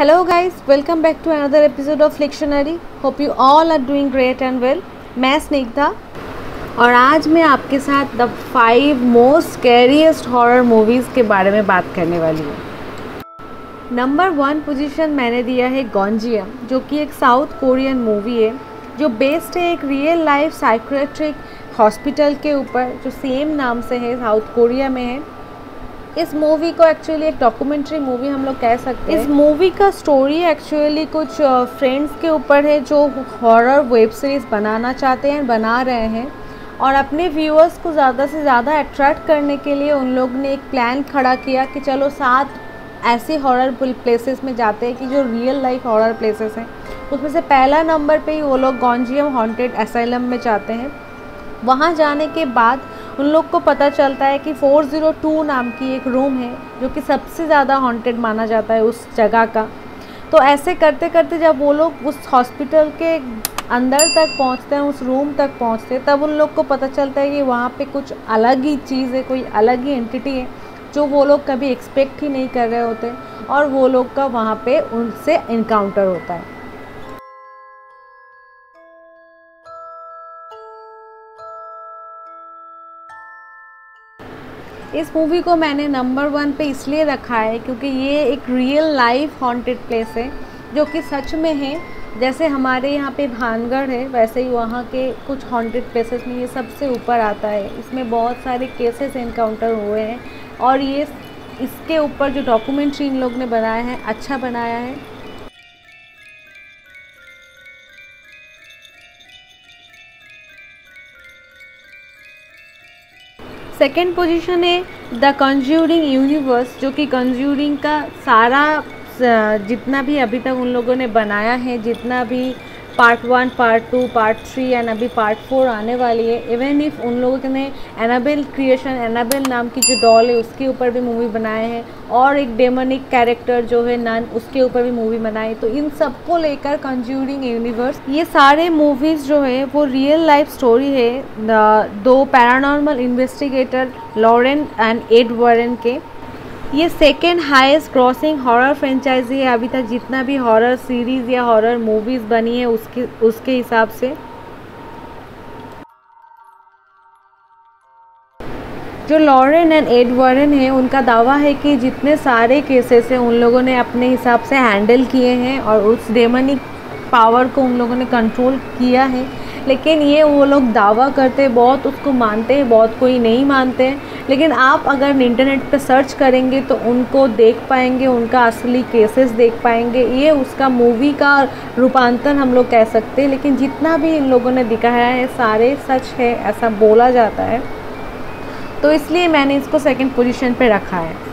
Hello guys, welcome back to another episode of Lectionary. Hope you all are doing great and well. मैं स्निग्धा और आज मैं आपके साथ the five most scariest horror movies के बारे में बात करने वाली हूँ नंबर वन पोजीशन मैंने दिया है गॉन्जियम जो कि एक साउथ कोरियन मूवी है जो बेस्ड है एक रियल लाइफ साइक्रेट्रिक हॉस्पिटल के ऊपर जो सेम नाम से है साउथ कोरिया में है इस मूवी को एक्चुअली एक डॉक्यूमेंट्री मूवी हम लोग कह सकते हैं। इस मूवी का स्टोरी एक्चुअली कुछ फ्रेंड्स के ऊपर है जो हॉरर वेब सीरीज़ बनाना चाहते हैं बना रहे हैं। और अपने व्यूअर्स को ज़्यादा से ज़्यादा अट्रैक्ट करने के लिए उन लोग ने एक प्लान खड़ा किया कि चलो सात ऐसे हॉरर प्लेसेस में जाते हैं कि जो रियल लाइफ हॉरर प्लेसेस हैं। उसमें से पहला नंबर पे ही वो लोग गॉन्जियम हॉन्टेड एसाइलम में जाते हैं। वहाँ जाने के बाद उन लोग को पता चलता है कि 402 नाम की एक रूम है, जो कि सबसे ज़्यादा हॉन्टेड माना जाता है उस जगह का। तो ऐसे करते करते जब वो लोग उस हॉस्पिटल के अंदर तक पहुँचते हैं, उस रूम तक पहुँचते हैं, तब उन लोग को पता चलता है कि वहाँ पे कुछ अलग ही चीज़ है, कोई अलग ही एंटिटी है, जो वो लोग कभी एक्सपेक्ट ही नहीं कर रहे होते और वो लोग का वहाँ पे उनसे इनकाउंटर होता है। इस मूवी को मैंने नंबर वन पे इसलिए रखा है क्योंकि ये एक रियल लाइफ हॉन्टेड प्लेस है, जो कि सच में है। जैसे हमारे यहाँ पे भानगढ़ है, वैसे ही वहाँ के कुछ हॉन्टेड प्लेसेस में ये सबसे ऊपर आता है। इसमें बहुत सारे केसेस इनकाउंटर हुए हैं और ये इसके ऊपर जो डॉक्यूमेंट्री इन लोग ने बनाया है अच्छा बनाया है। सेकेंड पोजिशन है द कंज्यूरिंग यूनिवर्स जो कि कंज्यूरिंग का सारा जितना भी अभी तक उन लोगों ने बनाया है, जितना भी part one part two part three and अभी पार्ट फोर आने वाली है। इवन इफ़ उन लोगों ने एनाबेल क्रिएशन एनाबेल नाम की जो डॉल है, उसके ऊपर भी मूवी बनाए हैं। और एक डेमोनिक कैरेक्टर जो है नन उसके ऊपर भी मूवी बनाई तो इन सबको लेकर कंज्यूरिंग यूनिवर्स ये सारे मूवीज़ जो है, वो रियल लाइफ स्टोरी है। दो paranormal investigator Lorraine and Ed Warren के। ये second highest crossing horror franchise है। अभी तक जितना भी हॉरर सीरीज़ या हॉरर मूवीज़ बनी है, उसके उसके हिसाब से। जो लॉरेन एंड एड वॉरेन है, उनका दावा है कि जितने सारे केसेस हैं, उन लोगों ने अपने हिसाब से हैंडल किए हैं और उस डेमनिक पावर को उन लोगों ने कंट्रोल किया है। लेकिन ये वो लोग दावा करते बहुत उसको मानते हैं, बहुत कोई नहीं मानते हैं। लेकिन आप अगर इंटरनेट पे सर्च करेंगे तो उनको देख पाएँगे, उनका असली केसेस देख पाएँगे। ये उसका मूवी का रूपांतर हम लोग कह सकते हैं, लेकिन जितना भी इन लोगों ने दिखाया है, सारे सच है, ऐसा बोला जाता है। तो इसलिए मैंने इसको सेकेंड पोजिशन पर रखा है।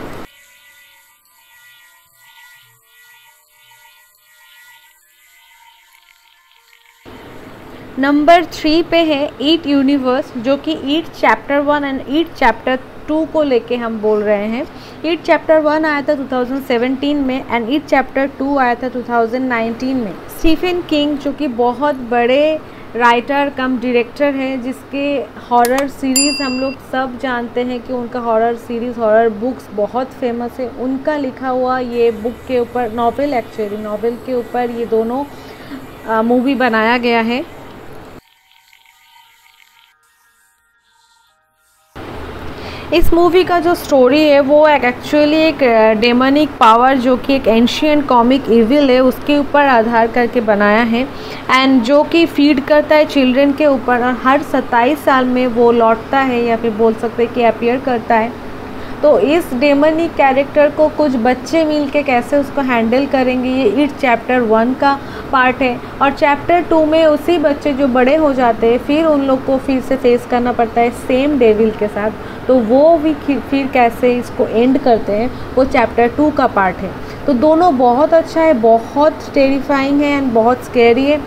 नंबर थ्री पे है ईट यूनिवर्स, जो कि It chapter one and It chapter two को लेके हम बोल रहे हैं। ईट चैप्टर वन आया था 2017 में एंड ईट चैप्टर टू आया था 2019 में। स्टीफन किंग, जो कि बहुत बड़े राइटर कम डायरेक्टर हैं, जिसके हॉरर सीरीज़ हम लोग सब जानते हैं कि उनका हॉरर सीरीज़ हॉरर बुक्स बहुत फ़ेमस है। उनका लिखा हुआ ये बुक के ऊपर नॉवेल एक्चुअली नॉवेल के ऊपर ये दोनों मूवी बनाया गया है। इस मूवी का जो स्टोरी है, वो एक एक्चुअली एक डेमनिक पावर जो कि एक एंशियंट कॉमिक इविल है, उसके ऊपर आधार करके बनाया है। एंड जो कि फ़ीड करता है चिल्ड्रन के ऊपर और हर 27 साल में वो लौटता है या फिर बोल सकते हैं कि अपियर करता है। तो इस डेमनी कैरेक्टर को कुछ बच्चे मिल के कैसे उसको हैंडल करेंगे, ये इट चैप्टर वन का पार्ट है। और चैप्टर टू में उसी बच्चे जो बड़े हो जाते हैं, फिर उन लोग को फिर से फेस करना पड़ता है सेम डेविल के साथ। तो वो भी फिर कैसे इसको एंड करते हैं, वो चैप्टर टू का पार्ट है। तो दोनों बहुत अच्छा है, बहुत टेरिफाइंग है एंड बहुत स्केरी है।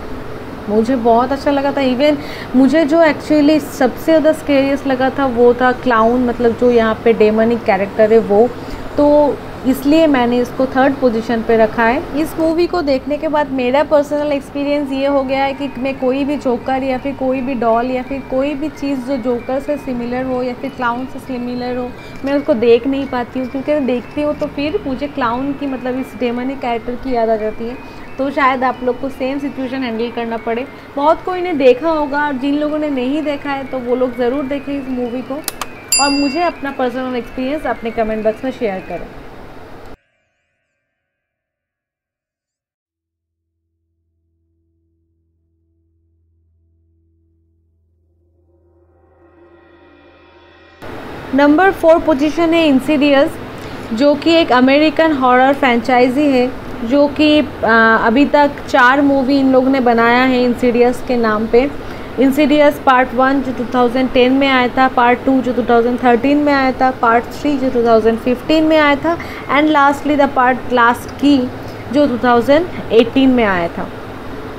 मुझे बहुत अच्छा लगा था। इवन मुझे जो एक्चुअली सबसे ज़्यादा स्केरियस लगा था वो था क्लाउन मतलब जो यहाँ पे डेमनिक कैरेक्टर है वो। तो इसलिए मैंने इसको थर्ड पोजीशन पे रखा है। इस मूवी को देखने के बाद मेरा पर्सनल एक्सपीरियंस ये हो गया है कि मैं कोई भी जोकर या फिर कोई भी डॉल या फिर कोई भी चीज़ जो जोकर से सिमिलर हो या फिर क्लाउन से सिमिलर हो, मैं उसको देख नहीं पाती हूँ। क्योंकि देखती हूँ तो फिर मुझे क्लाउन की मतलब इस डेमनिक कैरेक्टर की याद आ जाती है। तो शायद आप लोग को सेम सिचुएशन हैंडल करना पड़े। बहुत कोई ने देखा होगा और जिन लोगों ने नहीं देखा है तो वो लोग ज़रूर देखें इस मूवी को। और मुझे अपना पर्सनल एक्सपीरियंस अपने कमेंट बॉक्स में शेयर करें। नंबर फोर पोजीशन है इंसीडियस जो कि एक अमेरिकन हॉरर फ्रेंचाइजी है। जो कि अभी तक चार मूवी इन लोगों ने बनाया है इंसीडियस के नाम पे। इंसीडियस पार्ट वन जो 2010 में आया था पार्ट टू जो 2013 में आया था पार्ट थ्री जो 2015 में आया था and lastly the part last की जो 2018 में आया था।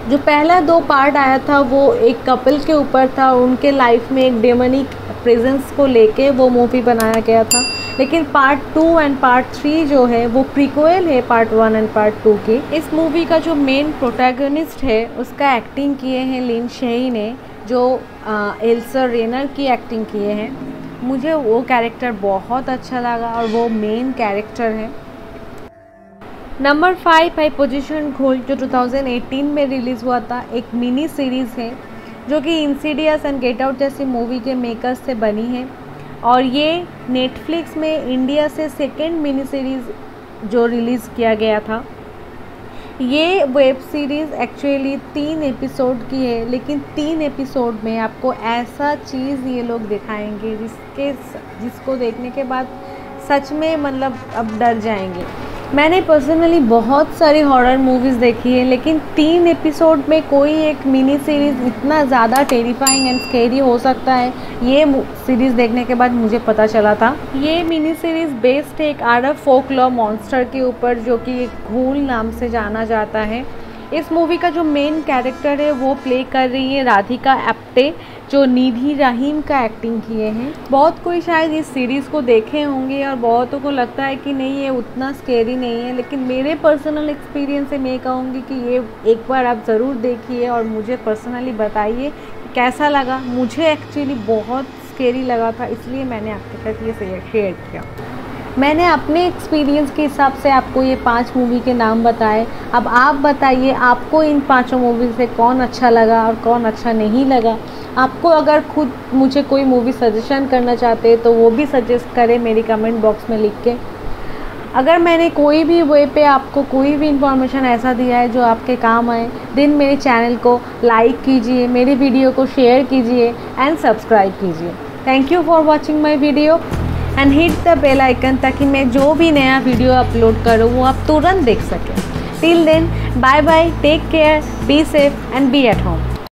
जो पहला दो पार्ट आया था, वो एक कपल के ऊपर था। उनके लाइफ में एक डेमनिक प्रेजेंस को लेके वो मूवी बनाया गया था। लेकिन part two and part three जो है, वो प्रिक्वेल है part one and part two की। इस मूवी का जो मेन प्रोटैगनिस्ट है, उसका एक्टिंग किए हैं लिन शेही ने, जो एल्सर रेनर की एक्टिंग किए हैं। मुझे वो कैरेक्टर बहुत अच्छा लगा और वो मेन कैरेक्टर है। नंबर फाइव है पोजिशन घोल जो 2018 में रिलीज़ हुआ था, एक मिनी सीरीज़ है, जो कि इंसीडियस एंड गेट आउट जैसी मूवी के मेकर्स से बनी है। और ये नेटफ्लिक्स में इंडिया से सेकेंड मिनी सीरीज़ जो रिलीज़ किया गया था। ये वेब सीरीज़ एक्चुअली तीन एपिसोड की है, लेकिन तीन एपिसोड में आपको ऐसा चीज़ ये लोग दिखाएँगे जिसके, जिसको देखने के बाद सच में मतलब अब डर जाएँगे। मैंने पर्सनली बहुत सारी हॉरर मूवीज़ देखी है, लेकिन तीन एपिसोड में कोई एक मिनी सीरीज़ इतना ज़्यादा टेरिफाइंग एंड स्केरी हो सकता है, ये सीरीज़ देखने के बाद मुझे पता चला था। ये मिनी सीरीज़ बेस्ड एक आर फोक लॉ मॉन्स्टर के ऊपर, जो कि घूल नाम से जाना जाता है। इस मूवी का जो मेन कैरेक्टर है, वो प्ले कर रही है राधिका एप्टे, जो निधि रहीम का एक्टिंग किए हैं। बहुत कोई शायद इस सीरीज़ को देखे होंगे और बहुतों को लगता है कि नहीं, ये उतना स्केरी नहीं है, लेकिन मेरे पर्सनल एक्सपीरियंस से मैं कहूँगी कि ये एक बार आप ज़रूर देखिए और मुझे पर्सनली बताइए कैसा लगा। मुझे एक्चुअली बहुत स्केरी लगा था, इसलिए मैंने आपके साथ ये शेयर किया। मैंने अपने एक्सपीरियंस के हिसाब से आपको ये पाँच मूवी के नाम बताए। अब आप बताइए, आपको इन पाँचों मूवी से कौन अच्छा लगा और कौन अच्छा नहीं लगा? आपको अगर खुद मुझे कोई मूवी सजेशन करना चाहते हैं तो वो भी सजेस्ट करें मेरी कमेंट बॉक्स में लिख के। अगर मैंने कोई भी वे पे आपको कोई भी इंफॉर्मेशन ऐसा दिया है जो आपके काम आए दिन मेरे चैनल को लाइक कीजिए, मेरी वीडियो को शेयर कीजिए एंड सब्सक्राइब कीजिए। Thank you for watching my video and hit the bell icon ताकि मैं जो भी नया वीडियो अपलोड करूँ, वो आप तुरंत देख सकें। Till then bye bye take care be safe and be at home